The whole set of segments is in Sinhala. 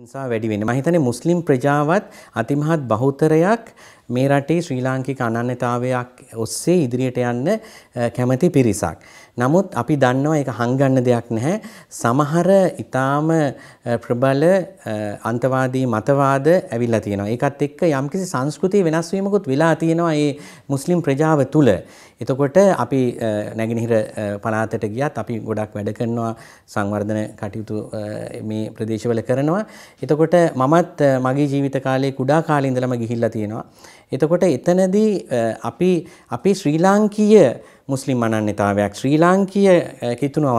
හිංසා වැඩි වෙන්නේ. මම හිතන්නේ මුස්ලිම් ප්‍රජාවත් අතිමහත් බහුතරයක් මේ රටේ ශ්‍රී ලාංකික අනන්‍යතාවයක් ඔස්සේ ඉදිරියට යන්න කැමති පිරිසක්. නමුත් අපි දන්නවා ඒක හංගන්න දෙයක් නැහැ. සමහර ඊටාම ප්‍රබල අන්තවාදී මතවාද ඇවිල්ලා තියෙනවා. ඒකත් එක්ක යම්කිසි සංස්කෘතිය වෙනස් වීමකුත් වෙලා තියෙනවා මේ මුස්ලිම් ප්‍රජාව තුල. එතකොට අපි නැගෙනහිර පළාතට ගියත් අපි ගොඩක් වැඩ කරනවා සංවර්ධන කටයුතු මේ ප්‍රදේශවල කරනවා. එතකොට මමත් මගේ ජීවිත කාලේ කුඩා කාලේ ඉඳලම ගිහිල්ලා තියෙනවා. එතකොට එතනදී අපි අපි ශ්‍රී ලාංකීය මුස්ලිම් අනන්‍යතාවයක් ශ්‍රී ලාංකීය කිතුුණු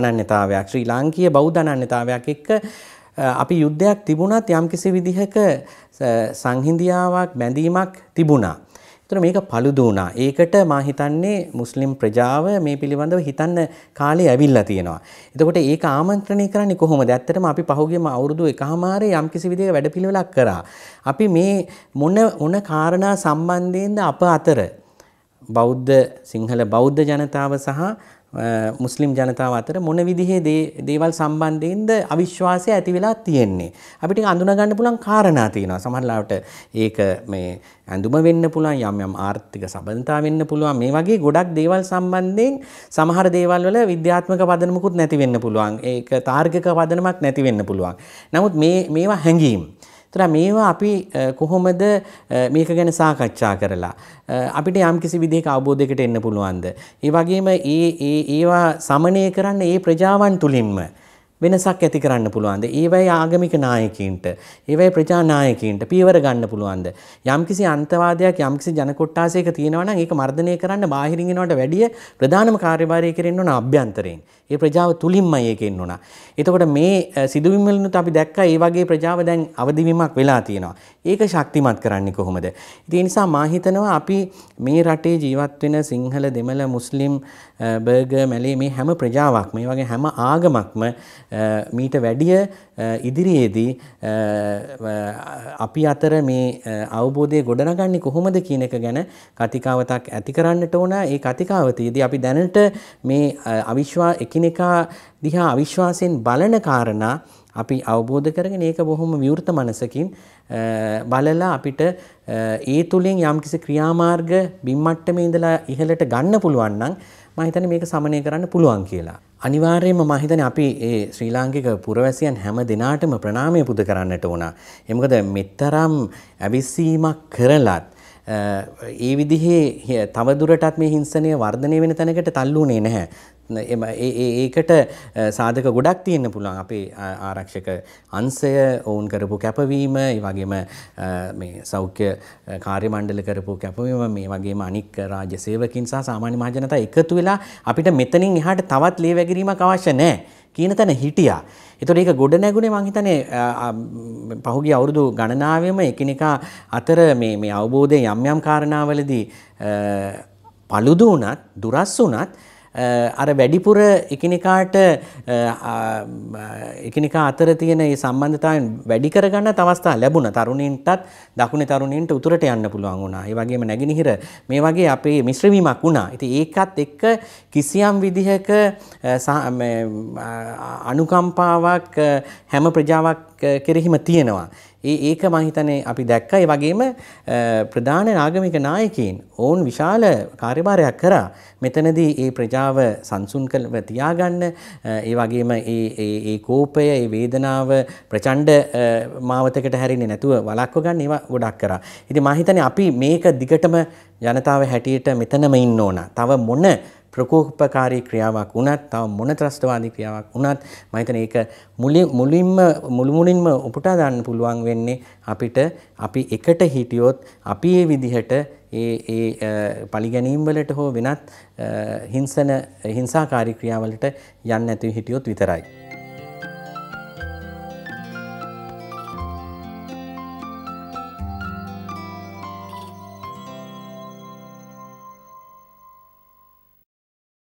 අනන්‍යතාවයක් ශ්‍රී ලාංකීය බෞද්ධ අනන්‍යතාවයක් එක්ක අපි යුද්ධයක් තිබුණත් යම්කිසි විදිහක සංහිඳියාවක් බැඳීමක් තිබුණා. එතන මේක paludu වුණා. ඒකට මා හිතන්නේ මුස්ලිම් ප්‍රජාව මේ පිළිබඳව හිතන්න කාලේ ඇවිල්ලා තියෙනවා. එතකොට ඒක ආමන්ත්‍රණය කරන්නේ කොහොමද? ඇත්තටම අපි පහුගියම අවුරුදු එකහමාරේ යම්කිසි විදිහක වැඩපිළිවෙලක් කරා. අපි මේ මොන මොන කාරණා සම්බන්ධයෙන්ද අප අතර බෞද්ධ සිංහල බෞද්ධ ජනතාව සහ මුස්ලිම් ජනතාව අතර මොන විදිහේ දේවල් සම්බන්ධයෙන්ද අවිශ්වාසය ඇති වෙලා තියෙන්නේ. අපිට අඳුන ගන්න පුළුවන් කාරණා තියෙනවා. සමහරවිට ඒක මේ ඇඳුම වෙන්න පුළුවන් යම් යම් ආර්ථික සබඳතා වෙන්න පුළුවන්. මේ වගේ ගොඩක් දේවල් සම්බන්ධයෙන් සමහර දේවල් වල විද්‍යාත්මක පදනමකුත් නැති වෙන්න පුළුවන්. ඒක තාර්කික පදනමක් නැති වෙන්න පුළුවන්. නමුත් මේ මේවා හැඟීම් තර මේවා අපි කොහොමද මේක ගැන සාකච්ඡා කරලා අපිට යම් කිසි විදිහක අවබෝධයකට එන්න පුළුවන්ද. ඒ වගේම ඒ ඒවා සමනය කරන්න ඒ ප්‍රජාවන් තුළින්ම වෙනසක් ඇති කරන්න පුළුවන්ද? ඒවයි ආගමික නායකයින්ට, ඒවයි ප්‍රජා නායකයින්ට පියවර ගන්න පුළුවන්ද? යම්කිසි අන්තවාදයක් යම්කිසි ජන කොට්ටාසයක තියෙනවා නම් ඒක මර්ධනය කරන්න බාහිරින් එනවට වැඩිය ප්‍රධානම කාර්යභාරය කෙරෙන්න ඕන අභ්‍යන්තරයෙන්. ඒ ප්‍රජාව තුලින්මයි ඒක එන්න ඕන. එතකොට මේ සිදුවීම් වලිනුත් අපි දැක්කා ඒ වගේ ප්‍රජාව දැන් අවදිවීමක් වෙලා තියෙනවා. ඒක ශක්තිමත් කරන්නේ කොහොමද? ඉතින් ඒ නිසා මා හිතනවා අපි මේ රටේ ජීවත් වෙන සිංහල දෙමළ මුස්ලිම් බර්ග මැලේ මේ හැම ප්‍රජාවක් මේ වගේ හැම ආගමක්ම මීට වැඩිය ඉදිරියේදී අපි අතර මේ අවබෝධය ගොඩනගන්නේ කොහොමද කියන එක ගැන කතිකාවතක් ඇති කරන්නට ඕන. ඒ කතිකාවතයේදී අපි දැනට මේ අවිශ්වා එකිනෙකා දිහා අවිශ්වාසයෙන් බලන කාරණා අපි අවබෝධ කරගෙන ඒක බොහොම විවෘත මනසකින් බලලා අපිට ඒ තුලින් යම්කිසි ක්‍රියාමාර්ග බිම්මට්ටමේ ඉඳලා ඉහළට ගන්න පුළුවන් නම් මම හිතන්නේ මේක සමනය කරන්න පුළුවන් කියලා. අනිවාර්යයෙන්ම මම හිතන්නේ අපි ඒ ශ්‍රී ලාංකික පුරවැසියන් හැම දිනාටම ප්‍රණාමය පුද කරන්නට ඕන. ඒ මොකද මෙතරම් ඇවිස්සීමක් කරලත් ඒ විදිහේ තවදුරටත් මේ හිංසනය වර්ධනය වෙන තැනකට තල්ලුනේ නැහැ. ඒකට සාධක ගොඩක් තියෙන්න පුළුවන් අපේ ආරක්ෂක අංශය ඔවුන් කරපු කැපවීම ඒ වගේම මේ සෞඛ්‍ය කාර්ය මණ්ඩල කරපු කැපවීම මේ වගේම අනික් රාජ්‍ය සේවකින් සහ සාමාන්‍ය මහජනතාව එකතු වෙලා අපිට මෙතනින් එහාට තවත් ලේ වැගිරීමක් අවශ්‍ය නැහැ කියන තැන හිටියා. එතකොට ඒක ගොඩ නැගුණේ මං හිතන්නේ පහුගිය අවුරුදු ගණනාවෙම එකිනෙකා අතර මේ මේ අවබෝධය යම් යම් කාරණාවලදී paludu වුණත් දුරස් වුණත් අර වැඩිපුර එකිනෙකාට එකිනෙකා අතර තියෙන ඒ සම්බන්ධතාවයන් වැඩි කරගන්න අවස්ථා ලැබුණා. තරුණින්ටත් දකුණේ තරුණින්ට උතුරට යන්න පුළුවන් වුණා. ඒ වගේම නැගෙනහිර මේ වගේ අපේ මිශ්‍රවීමක් වුණා. ඉතින් ඒකත් එක්ක කිසියම් විදිහක අනුකම්පාවක් හැම ප්‍රජාවක් කෙරෙහිම තියෙනවා. ඒ ඒක මම හිතන්නේ අපි දැක්කා. ඒ වගේම ප්‍රධාන නාගමික නායකයින් ඔවුන් විශාල කාර්යභාරයක් කරා. මෙතනදී ඒ ප්‍රජාව සංසුන් කරව තියාගන්න ඒ වගේම ඒ ඒ කෝපය, ඒ වේදනාව ප්‍රචණ්ඩ මාවතකට හැරෙන්නේ නැතුව වළක්ව ගන්න ඒවා ගොඩක් කරා. ඉතින් මම හිතන්නේ අපි මේක දිගටම ජනතාව හැටියට මෙතනම ඉන්න ඕන. තව මොන ප්‍රකෝපකාරී ක්‍රියාවක් වුණත් තව මොන ත්‍රස්තවාදී ක්‍රියාවක් වුණත් මම හිතන්නේ ඒක මුලින්ම මුළුමුලින්ම උපුටා දාන්න පුළුවන් වෙන්නේ අපිට අපි එකට හිටියොත් අපි ඒ විදිහට ඒ ඒ පලිගැනීම් වලට හෝ වෙනත් හිංසන හිංසාකාරී ක්‍රියාවලට යන්නේ නැතුව හිටියොත් විතරයි.